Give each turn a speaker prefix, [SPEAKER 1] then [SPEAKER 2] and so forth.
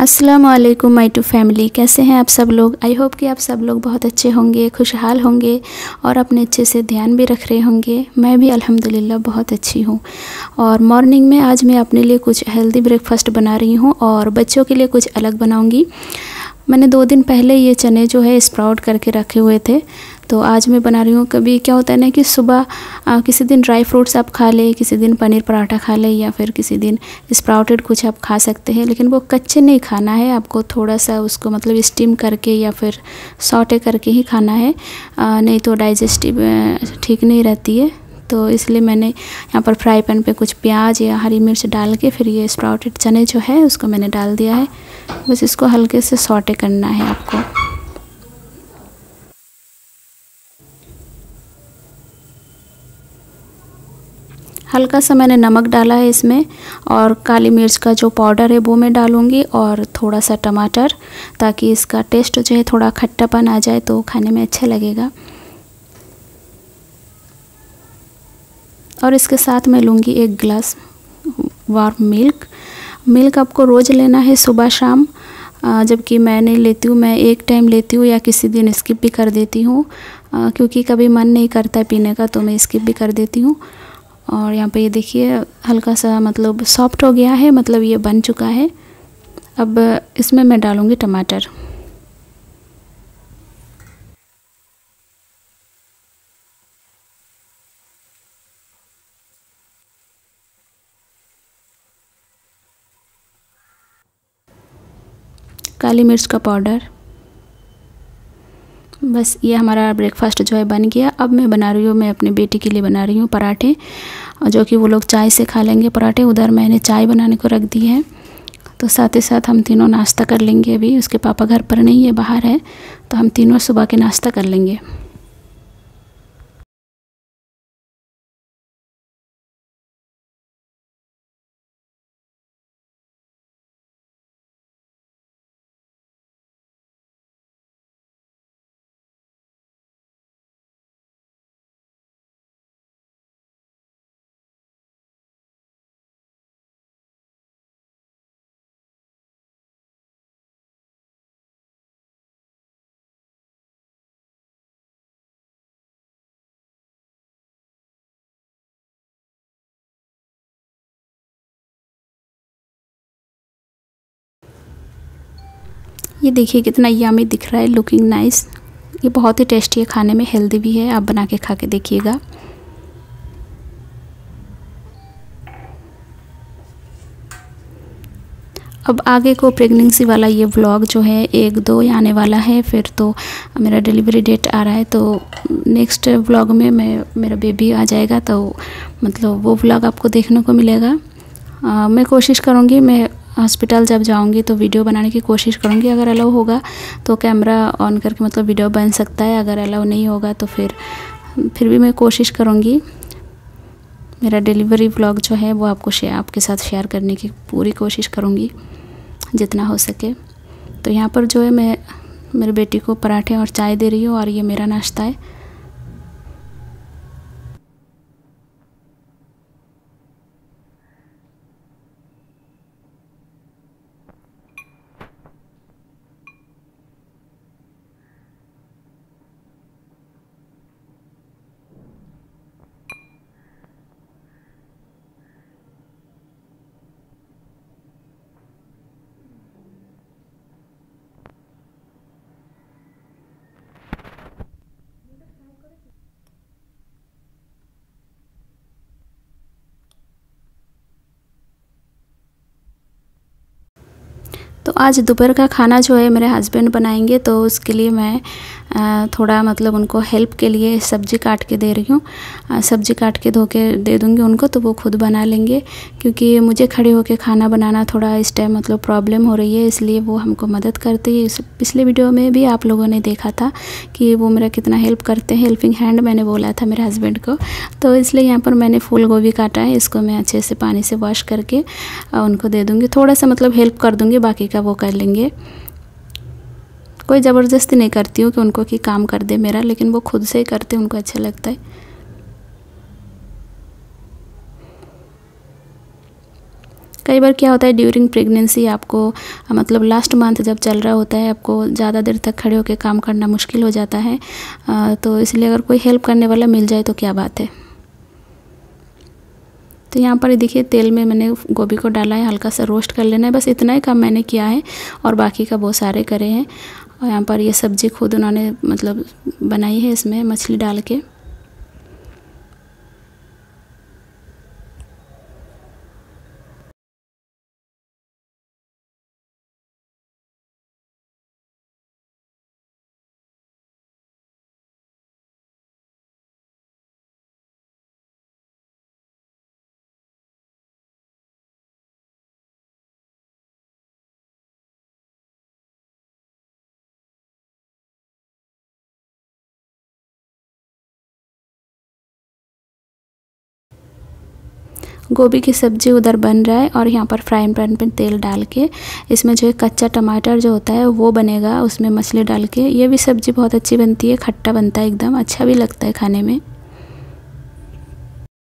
[SPEAKER 1] अस्सलाम वालेकुम माई to family कैसे हैं आप सब लोग? आई होप कि आप सब लोग बहुत अच्छे होंगे, खुशहाल होंगे और अपने अच्छे से ध्यान भी रख रहे होंगे। मैं भी अल्हम्दुलिल्लाह बहुत अच्छी हूँ। और मॉर्निंग में आज मैं अपने लिए कुछ हेल्दी ब्रेकफास्ट बना रही हूँ और बच्चों के लिए कुछ अलग बनाऊँगी। मैंने दो दिन पहले ये चने जो है स्प्राउट करके रखे हुए थे। तो आज मैं बना रही हूँ कभी क्या होता है ना कि सुबह किसी दिन ड्राई फ्रूट्स आप खा लें किसी दिन पनीर पराठा खा ले या फिर किसी दिन स्प्राउटेड कुछ आप खा सकते हैं लेकिन वो कच्चे नहीं खाना है। आपको थोड़ा सा उसको मतलब स्टीम करके या फिर सॉटे करके ही खाना है। आ, नहीं तो डाइजेस्टिव ठीक नहीं रहती है। तो इसलिए मैंने यहाँ पर फ्राई पैन पे कुछ प्याज या हरी मिर्च डाल के फिर ये स्प्राउटेड चने जो है, उसको मैंने डाल दिया है। बस इसको हल्के से सॉटे करना है आपको। हल्का सा मैंने नमक डाला है इसमें और काली मिर्च का जो पाउडर है वो मैं डालूँगी और थोड़ा सा टमाटर ताकि इसका टेस्ट जो है थोड़ा खट्टापन आ जाए तो खाने में अच्छा लगेगा। और इसके साथ मैं लूँगी एक गिलास वार्म मिल्क मिल्क आपको रोज़ लेना है सुबह शाम जबकि मैं नहीं लेती हूँ, मैं एक टाइम लेती हूँ या किसी दिन स्किप भी कर देती हूँ क्योंकि कभी मन नहीं करता पीने का तो मैं स्किप भी कर देती हूँ। और यहाँ पे ये देखिए, हल्का सा मतलब सॉफ्ट हो गया है मतलब ये बन चुका है। अब इसमें मैं डालूँगी टमाटर। काली मिर्च का पाउडर। बस ये हमारा ब्रेकफास्ट जो है बन गया। अब मैं बना रही हूँ, मैं अपनी बेटी के लिए बना रही हूँ पराठे, जो कि वो लोग चाय से खा लेंगे पराठे। उधर मैंने चाय बनाने को रख दी है। तो साथ ही साथ हम तीनों नाश्ता कर लेंगे अभी। उसके पापा घर पर नहीं है, बाहर है। तो हम तीनों सुबह के नाश्ता कर लेंगे। ये देखिए कितना यामी दिख रहा है लुकिंग नाइस ये बहुत ही टेस्टी है खाने में हेल्दी भी है आप बना के खा के देखिएगा। अब आगे को प्रेगनेंसी वाला ये व्लॉग जो है एक दो आने वाला है फिर तो मेरा डिलीवरी डेट आ रहा है तो नेक्स्ट व्लॉग में मैं मेरा बेबी आ जाएगा तो मतलब वो व्लॉग आपको देखने को मिलेगा। आ, मैं कोशिश करूँगी मैं हॉस्पिटल जब जाऊँगी तो वीडियो बनाने की कोशिश करूँगी, अगर अलाउ होगा तो कैमरा ऑन करके मतलब वीडियो बन सकता है, अगर अलाउ नहीं होगा तो फिर फिर भी मैं कोशिश करूँगी। मेरा डिलीवरी व्लॉग जो है वो आपको शेयर आपके साथ शेयर करने की पूरी कोशिश करूँगी, जितना हो सके। तो यहाँ पर जो है मैं, मेरी बेटी को पराठे और चाय दे रही हूँ और ये मेरा नाश्ता है। आज दोपहर का खाना जो है मेरे हस्बैंड बनाएँगे तो उसके लिए मैं थोड़ा मतलब उनको हेल्प के लिए सब्ज़ी काट के दे रही हूँ। सब्ज़ी काट के धो के दे दूँगी उनको तो वो खुद बना लेंगे। क्योंकि मुझे खड़े होकर खाना बनाना थोड़ा इस टाइम मतलब प्रॉब्लम हो रही है, इसलिए वो हमको मदद करते हैं। पिछले वीडियो में भी आप लोगों ने देखा था कि वो मेरा कितना हेल्प करते हैं। हेल्पिंग हैंड मैंने बोला था मेरे हस्बैंड को। तो इसलिए यहाँ पर मैंने फूल गोभी काटा है, इसको मैं अच्छे से पानी से वॉश करके उनको दे दूँगी। थोड़ा सा मतलब हेल्प कर दूँगी, बाकी का वो कर लेंगे। कोई ज़बरदस्ती नहीं करती हूँ कि उनको कि काम कर दे मेरा, लेकिन वो खुद से ही करते उनको अच्छा लगता है। कई बार क्या होता है ड्यूरिंग प्रेगनेंसी आपको मतलब लास्ट मंथ जब चल रहा होता है, आपको ज़्यादा देर तक खड़े होकर काम करना मुश्किल हो जाता है। तो इसलिए अगर कोई हेल्प करने वाला मिल जाए तो क्या बात है। तो यहाँ पर देखिए, तेल में मैंने गोभी को डाला है, हल्का सा रोस्ट कर लेना है, बस इतना ही काम मैंने किया है, और बाकी का बहुत सारे करे हैं। और यहाँ पर ये सब्ज़ी खुद उन्होंने मतलब बनाई है इसमें मछली डाल के। गोभी की सब्ज़ी उधर बन रहा है और यहाँ पर फ्राइंग पैन पर तेल डाल के इसमें जो है कच्चा टमाटर जो होता है वो बनेगा, उसमें मछली डाल के। ये भी सब्ज़ी बहुत अच्छी बनती है, खट्टा बनता है एकदम अच्छा भी लगता है खाने में।